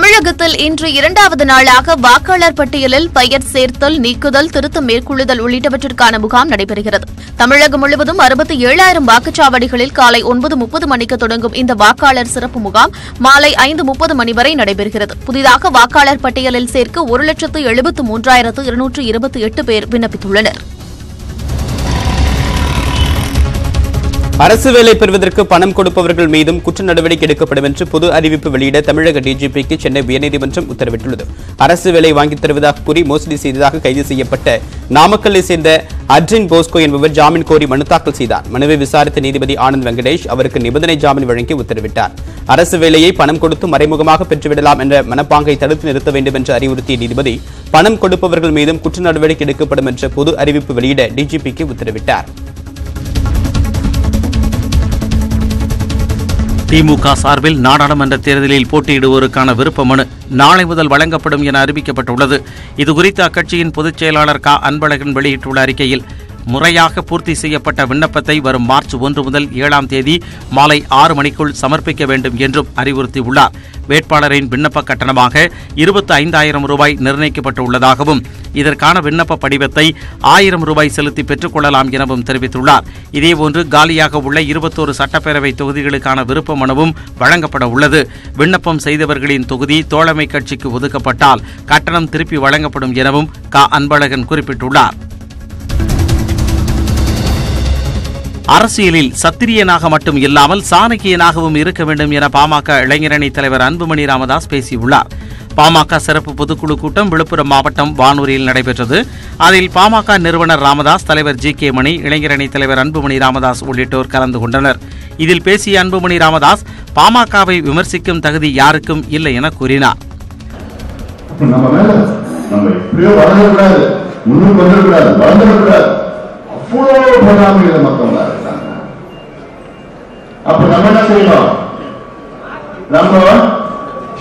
தமிழகத்தில் இன்று இரண்டாவது நாளாக வாக்காளர் பட்டியலில் பெயர் சேர்த்தல் நீக்குதல் திருத்தம் மேற்கொள்ளுதல் உள்ளிட்டவற்றிற்கான முகாம் நடைபெறுகிறது. தமிழகம் முழுவதும் அறுபத்தி ஏழாயிரம் வாக்குச்சாவடிகளில் காலை ஒன்பது முப்பது மணிக்கு தொடங்கும் இந்த வாக்காளர் சிறப்பு முகாம் மாலை ஐந்து முப்பது மணி வரை நடைபெறுகிறது. புதிதாக வாக்காளர் பட்டியலில் சேர்க்க ஒரு லட்சத்து எழுபத்து மூன்றாயிரத்து இருநூற்று இருபத்தி எட்டு பேர் விண்ணப்பித்துள்ளனர். அரசு வேலை பெறுவதற்கு பணம் கொடுப்பவர்கள் மீதும் குற்ற நடவடிக்கை எடுக்கப்படும் என்று பொது அறிவிப்பு வெளியிட தமிழக டிஜிபிக்கு சென்னை உயர்நீதிமன்றம் உத்தரவிட்டுள்ளது. அரசு வேலை வாங்கித் தருவதாக கூறி மோசடி செய்ததாக கைது செய்யப்பட்ட நாமக்கல்லை சேர்ந்த அர்ஜின் போஸ்கோ என்பவர் ஜாமீன் கோரி மனு தாக்கல் செய்தார். மனுவை விசாரித்த நீதிபதி ஆனந்த் வெங்கடேஷ் அவருக்கு நிபந்தனை ஜாமீன் வழங்கி உத்தரவிட்டார். அரசு வேலையை பணம் கொடுத்து மறைமுகமாக பெற்றுவிடலாம் என்ற மனப்பாங்கை தடுத்து நிறுத்த வேண்டும் என்று அறிவுறுத்திய நீதிபதி பணம் கொடுப்பவர்கள் மீதும் குற்ற நடவடிக்கை எடுக்கப்படும் என்ற பொது அறிவிப்பு வெளியிட டிஜிபிக்கு உத்தரவிட்டார். திமுக சார்பில் நாடாளுமன்ற தேர்தலில் போட்டியிடுவோருக்கான விருப்ப மனு நாளை முதல் வழங்கப்படும் என அறிவிக்கப்பட்டுள்ளது. இதுகுறித்து அக்கட்சியின் பொதுச் செயலாளர் க. அன்பழகன் வெளியிட்டுள்ள அறிக்கையில் முறையாக பூர்த்தி செய்யப்பட்ட விண்ணப்பத்தை வரும் மார்ச் ஒன்று முதல் ஏழாம் தேதி மாலை ஆறு மணிக்குள் சமர்ப்பிக்க வேண்டும் என்றும் அறிவுறுத்தியுள்ளார். வேட்பாளரின் விண்ணப்ப கட்டணமாக இருபத்தி ஐந்தாயிரம் ரூபாய் நிர்ணயிக்கப்பட்டுள்ளதாகவும் இதற்கான விண்ணப்ப படிவத்தை ஆயிரம் ரூபாய் செலுத்தி பெற்றுக்கொள்ளலாம் எனவும் தெரிவித்துள்ளார். இதேபோன்று காலியாக உள்ள இருபத்தோரு சட்டப்பேரவை தொகுதிகளுக்கான விருப்ப மனுவும் வழங்கப்பட உள்ளது. விண்ணப்பம் செய்தவர்களின் தொகுதி தோழமை கட்சிக்கு ஒதுக்கப்பட்டால் கட்டணம் திருப்பி வழங்கப்படும் எனவும் க. அன்பழகன் குறிப்பிட்டுள்ளார். அரசியலில் சத்திரியனாக மட்டும் இல்லாமல் சாணக்கியனாகவும் இருக்க வேண்டும் என பாமக இளைஞரணி தலைவர் அன்புமணி ராமதாஸ் பேசியுள்ளார். பாமக சிறப்பு பொதுக்குழு கூட்டம் விழுப்புரம் மாவட்டம் வானூரில் நடைபெற்றது. அதில் பாமக நிறுவனர் ராமதாஸ் தலைவர் ஜி கே மணி இளைஞரணி தலைவர் அன்புமணி ராமதாஸ் உள்ளிட்டோர் கலந்து கொண்டனர். இதில் பேசிய அன்புமணி ராமதாஸ் பாமகவை விமர்சிக்கும் தகுதி யாருக்கும் இல்லை என கூறினார். நம்ம எப்படியோ வளரக்கூடாது முன்னுக்கு வந்துடக்கூடாது வளர்ந்துடக்கூடாது அப்ப நம்ம என்ன செய்யணும்? நம்ம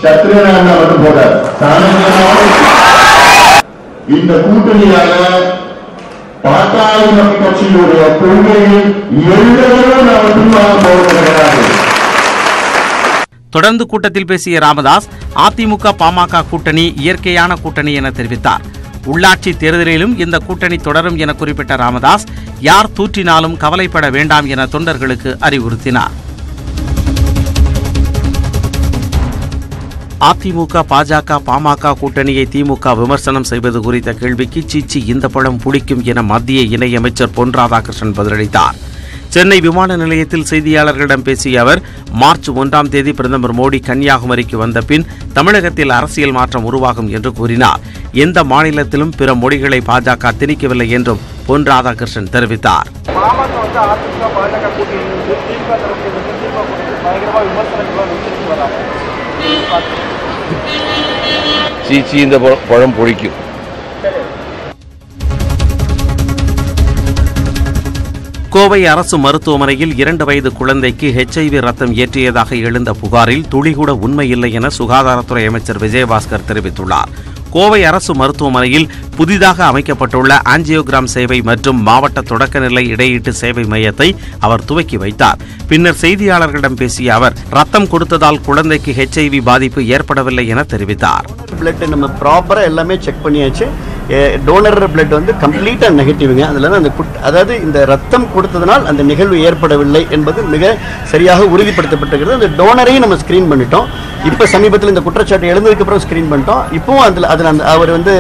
சத்ரியனா மட்டும் போடாது இந்த கூட்டணியாக பாட்டாளி மக்கள் கட்சியினுடைய கொள்கையை எழுதவும் நாம பின்வாங்க போவது தொடர்ந்து கூட்டத்தில் பேசிய ராமதாஸ் அதிமுக பாமக கூட்டணி இயற்கையான கூட்டணி என தெரிவித்தார். உள்ளாட்சி தேர்தலிலும் இந்த கூட்டணி தொடரும் என குறிப்பிட்ட ராமதாஸ் யார் தூற்றினாலும் கவலைப்பட வேண்டாம் என தொண்டர்களுக்கு அறிவுறுத்தினார். அதிமுக பாஜக பாமக கூட்டணியை திமுக விமர்சனம் செய்வது குறித்த கேள்விக்கு சீச்சி இந்த பழம் புளிக்கும் என மத்திய இணையமைச்சர் பொன் ராதாகிருஷ்ணன் பதிலளித்தார். சென்னை விமான நிலையத்தில் செய்தியாளர்களிடம் பேசிய அவர் மார்ச் ஒன்றாம் தேதி பிரதமர் மோடி கன்னியாகுமரிக்கு வந்த பின் தமிழகத்தில் அரசியல் மாற்றம் உருவாகும் என்று கூறினார். எந்த மாநிலத்திலும் பிற மொழிகளை பாஜக திணிக்கவில்லை என்றும் பொன் ராதாகிருஷ்ணன் தெரிவித்தார். சீச்சி இந்த பழம் பொழிக்கும் கோவை அரசு மருத்துவமனையில் இரண்டு வயது குழந்தைக்கு ஹெச்ஐவி ரத்தம் ஏற்றியதாக எழுந்த புகாரில் துளிகூட உண்மையில்லை என சுகாதாரத்துறை அமைச்சர் விஜயபாஸ்கர் தெரிவித்துள்ளார். கோவை அரசு மருத்துவமனையில் புதிதாக அமைக்கப்பட்டுள்ள ஆஞ்சியோகிராம் சேவை மற்றும் மாவட்ட தொடக்கநிலை இடையீட்டு சேவை மையத்தை அவர் துவக்கி வைத்தார். பின்னர் செய்தியாளர்களிடம் பேசிய அவர் ரத்தம் கொடுத்ததால் குழந்தைக்கு ஹெச்ஐவி பாதிப்பு ஏற்படவில்லை என தெரிவித்தார். பிளட் நம்ம ப்ராப்பராக எல்லாமே செக் பண்ணியாச்சு. டோனர் பிளட் வந்து கம்ப்ளீட்டாக நெகட்டிவ்ங்க அதில் அந்த குட் அதாவது இந்த ரத்தம் கொடுத்ததனால் அந்த நிகழ்வு ஏற்படவில்லை என்பது மிக சரியாக உறுதிப்படுத்தப்பட்டிருக்கிறது. அந்த டோனரையும் நம்ம ஸ்க்ரீன் பண்ணிட்டோம். இப்போ சமீபத்தில் இந்த குற்றச்சாட்டு எழுந்ததுக்கு அப்புறம் ஸ்க்ரீன் பண்ணிட்டோம். இப்போவும் அதில் அதில் அந்த அவர் வந்து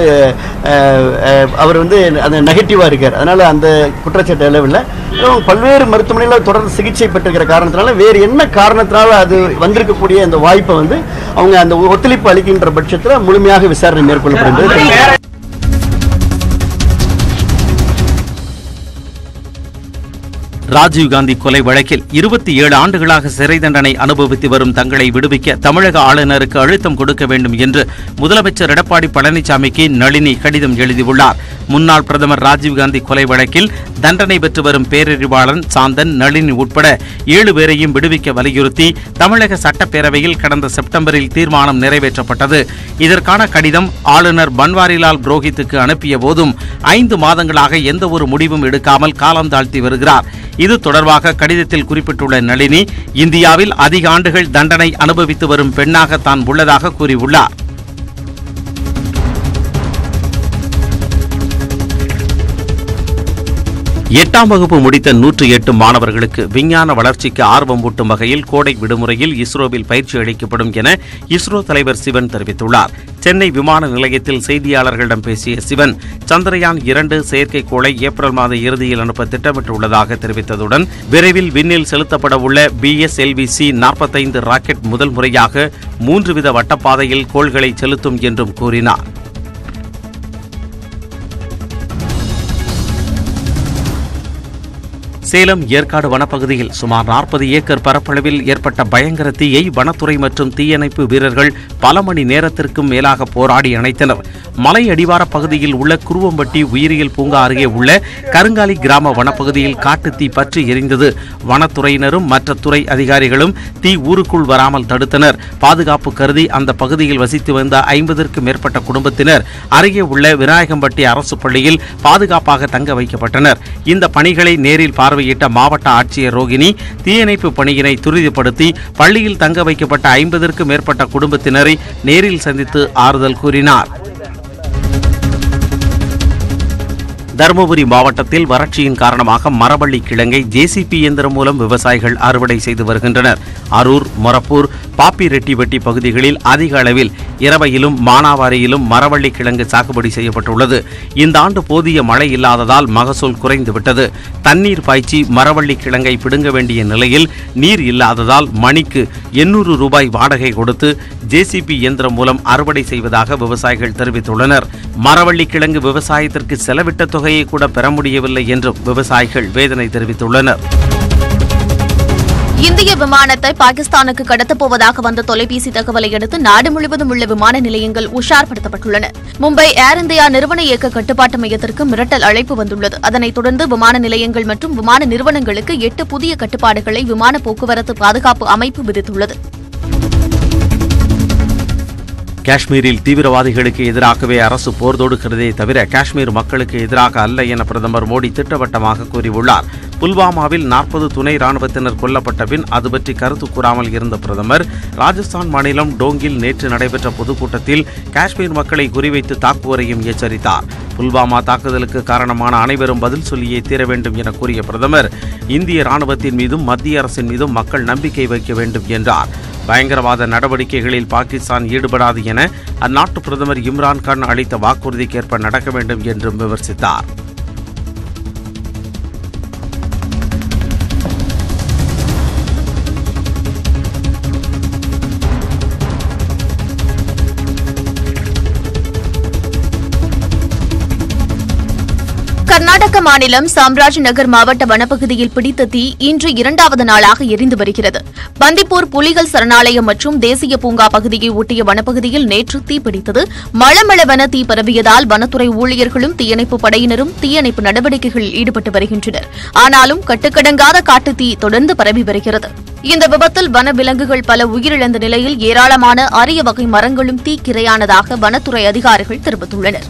அவர் வந்து அந்த நெகட்டிவாக இருக்கார். அதனால் அந்த குற்றச்சாட்டு எழவில்லை. பல்வேறு மருத்துவமனையில் தொடர்ந்து சிகிச்சை பெற்றிருக்கிற காரணத்தினால வேறு என்ன காரணத்தினால அது வந்திருக்கக்கூடிய அந்த வாய்ப்பை வந்து அவங்க அந்த ஒத்துழைப்பு அளிக்கின்ற பட்சத்தில் முழுமையாக விசாரணை மேற்கொள்ளப்படுகிறது. ராஜீவ்காந்தி கொலை வழக்கில் இருபத்தி ஏழு ஆண்டுகளாக சிறை தண்டனை அனுபவித்து வரும் தங்களை விடுவிக்க தமிழக ஆளுநருக்கு அழுத்தம் கொடுக்க வேண்டும் என்று முதலமைச்சர் எடப்பாடி பழனிசாமிக்கு நளினி கடிதம் எழுதியுள்ளார். முன்னாள் பிரதமர் ராஜீவ்காந்தி கொலை வழக்கில் தண்டனை பெற்று வரும் பேரறிவாளன் சாந்தன் நளினி உட்பட ஏழு பேரையும் விடுவிக்க வலியுறுத்தி தமிழக சட்டப்பேரவையில் கடந்த செப்டம்பரில் தீர்மானம் நிறைவேற்றப்பட்டது. இதற்கான கடிதம் ஆளுநர் பன்வாரிலால் புரோஹித்துக்கு அனுப்பிய போதும் ஐந்து மாதங்களாக எந்த ஒரு முடிவும் எடுக்காமல் காலம் தாழ்த்தி வருகிறார். இது தொடர்பாக கடிதத்தில் குறிப்பிட்டுள்ள நளினி இந்தியாவில் அதிக ஆண்டுகள் தண்டனை அனுபவித்து வரும் பெண்ணாக தான் உள்ளதாக கூறியுள்ளார். எட்டாம் வகுப்பு முடித்த நூற்று எட்டு மாணவர்களுக்கு விஞ்ஞான வளர்ச்சிக்கு ஆர்வம் ஊட்டும் வகையில் கோடை விடுமுறையில் இஸ்ரோவில் பயிற்சி அளிக்கப்படும் என இஸ்ரோ தலைவர் சிவன் தெரிவித்துள்ளார். சென்னை விமான நிலையத்தில் செய்தியாளர்களிடம் பேசிய சிவன் சந்திரயான் இரண்டு செயற்கைக்கோளை ஏப்ரல் மாத இறுதியில் அனுப்ப திட்டமிட்டுள்ளதாக தெரிவித்ததுடன் விரைவில் விண்ணில் செலுத்தப்பட உள்ள பிஎஸ்எல்வி சி நாற்பத்தைந்து ராக்கெட் முதல் முறையாக மூன்று வித வட்டப்பாதையில் கோள்களை செலுத்தும் என்றும் கூறினார். சேலம் ஏற்காடு வனப்பகுதியில் சுமார் நாற்பது ஏக்கர் பரப்பளவில் ஏற்பட்ட பயங்கர தீயை வனத்துறை மற்றும் தீயணைப்பு வீரர்கள் பல மணி நேரத்திற்கும் மேலாக போராடி அணைத்தனர். மலை அடிவார பகுதியில் உள்ள குருவம்பட்டி உயிரியல் பூங்கா அருகே உள்ள கருங்காலி கிராம வனப்பகுதியில் காட்டுத்தீ பற்றி எரிந்தது. வனத்துறையினரும் மற்ற துறை அதிகாரிகளும் தீ ஊருக்குள் வராமல் தடுத்தனர். பாதுகாப்பு கருதி அந்த பகுதியில் வசித்து வந்த ஐம்பதற்கும் மேற்பட்ட குடும்பத்தினர் அருகே உள்ள விநாயகம்பட்டி அரசு பள்ளியில் பாதுகாப்பாக தங்க வைக்கப்பட்டனர். இந்த பணிகளை நேரில் பார்வையிட்ட மாவட்ட ஆட்சியர் ரோகிணி தீயணைப்பு பணியினை துரிதப்படுத்தி பள்ளியில் தங்க வைக்கப்பட்ட ஐம்பதற்கும் மேற்பட்ட குடும்பத்தினரை நேரில் சந்தித்து ஆறுதல் கூறினார். தருமபுரி மாவட்டத்தில் வறட்சியின் காரணமாக மரவள்ளி கிழங்கை ஜேசிபி இயந்திரம் மூலம் விவசாயிகள் அறுவடை செய்து வருகின்றனர். அரூர் மொரப்பூர் பாப்பிரெட்டிவெட்டி பகுதிகளில் அதிக அளவில் இரவையிலும் மானாவாரியிலும் மரவள்ளி கிழங்கு சாகுபடி செய்யப்பட்டுள்ளது. இந்த ஆண்டு போதிய மழை இல்லாததால் மகசூல் குறைந்துவிட்டது. தண்ணீர் பாய்ச்சி மரவள்ளி கிழங்கை பிடுங்க வேண்டிய நிலையில் நீர் இல்லாததால் மணிக்கு எண்ணூறு ரூபாய் வாடகை கொடுத்து ஜேசிபி இயந்திரம் மூலம் அறுவடை செய்வதாக விவசாயிகள் தெரிவித்துள்ளனர். மரவள்ளி கிழங்கு விவசாயத்திற்கு செலவிட்ட தொகை தொகையை கூட பெற முடியவில்லை என்றும் விவசாயிகள் வேதனை தெரிவித்துள்ளனர். இந்திய விமானத்தை பாகிஸ்தானுக்கு கடத்தப் போவதாக வந்த தொலைபேசி தகவலை அடுத்து நாடு முழுவதும் உள்ள விமான நிலையங்கள் உஷார்படுத்தப்பட்டுள்ளன. மும்பை ஏர் இந்தியா நிறுவன இயக்க கட்டுப்பாட்டு மையத்திற்கு மிரட்டல் அழைப்பு வந்துள்ளது. அதனைத் தொடர்ந்து விமான நிலையங்கள் மற்றும் விமான நிறுவனங்களுக்கு எட்டு புதிய கட்டுப்பாடுகளை விமான போக்குவரத்து பாதுகாப்பு அமைப்பு விதித்துள்ளது. காஷ்மீரில் தீவிரவாதிகளுக்கு எதிராகவே அரசு போர் தொடுக்கிறதே தவிர காஷ்மீர் மக்களுக்கு எதிராக அல்ல என பிரதமர் மோடி திட்டவட்டமாக கூறியுள்ளார். புல்வாமாவில் நாற்பது துணை ராணுவத்தினர் கொல்லப்பட்ட பின் அது பற்றி கருத்து கூறாமல் இருந்த பிரதமர் ராஜஸ்தான் மாநிலம் டோங்கில் நேற்று நடைபெற்ற பொதுக்கூட்டத்தில் காஷ்மீர் மக்களை குறிவைத்து தாக்குவோரையும் எச்சரித்தார். புல்வாமா தாக்குதலுக்கு காரணமான அனைவரும் பதில் சொல்லியே தீர வேண்டும் என கூறிய பிரதமர் இந்திய ராணுவத்தின் மீதும் மத்திய அரசின் மீதும் மக்கள் நம்பிக்கை வைக்க வேண்டும் என்றார். பயங்கரவாத நடவடிக்கைகளில் பாகிஸ்தான் ஈடுபடாது என அந்நாட்டு பிரதமர் இம்ரான்கான் அளித்த வாக்குறுதிக்கேற்ப நடக்க வேண்டும் என்றும் விமர்சித்தார். கர்நாடக மாநிலம் சாம்ராஜ் நகர் மாவட்ட வனப்பகுதியில் பிடித்த தீ இன்று இரண்டாவது நாளாக எரிந்து வருகிறது. பந்திப்பூர் புலிகள் சரணாலயம் மற்றும் தேசிய பூங்கா பகுதியை ஒட்டிய வனப்பகுதியில் நேற்று தீ பிடித்தது. மளமளவென தீ பரவியதால் வனத்துறை ஊழியர்களும் தீயணைப்பு படையினரும் தீயணைப்பு நடவடிக்கைகளில் ஈடுபட்டு வருகின்றனர். ஆனாலும் கட்டுக்கடங்காத காட்டு தீ தொடர்ந்து பரவி வருகிறது. இந்த விபத்தில் வனவிலங்குகள் பல உயிரிழந்த நிலையில் ஏராளமான அரிய வகை மரங்களும் தீக்கிரையானதாக வனத்துறை அதிகாரிகள் தெரிவித்துள்ளனர்.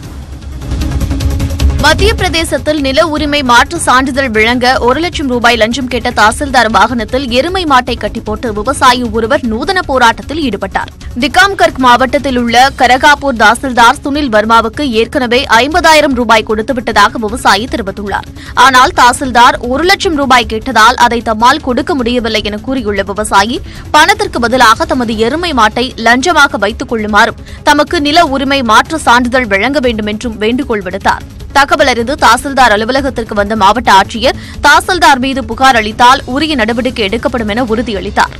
மத்திய பிரதேசத்தில் நில உரிமை மாற்று சான்றிதழ் வழங்க ஒரு லட்சம் ரூபாய் லஞ்சம் கேட்ட தாசில்தார் வாகனத்தில் எருமை மாட்டை கட்டிப்போட்டு விவசாயி ஒருவர் நூதன போராட்டத்தில் ஈடுபட்டார். திகாம்கர்க் மாவட்டத்தில் உள்ள கரகாப்பூர் தாசில்தார் சுனில் வர்மாவுக்கு ஏற்கனவே ஐம்பதாயிரம் ரூபாய் கொடுத்துவிட்டதாக விவசாயி தெரிவித்துள்ளார். ஆனால் தாசில்தார் ஒரு லட்சம் ரூபாய் கேட்டதால் அதை தம்மால் கொடுக்க முடியவில்லை என கூறியுள்ள விவசாயி பணத்திற்கு பதிலாக தமது எருமை மாட்டை லஞ்சமாக வைத்துக் கொள்ளுமாறும் தமக்கு நில உரிமை மாற்று சான்றிதழ் வழங்க வேண்டும் என்றும் வேண்டுகோள் விடுத்தார். தகவல் அறிந்து தாசில்தார் அலுவலகத்திற்கு வந்த மாவட்ட ஆட்சியர் தாசில்தார் மீது புகார் அளித்தால் உரிய நடவடிக்கை எடுக்கப்படும் என உறுதியளித்தார்.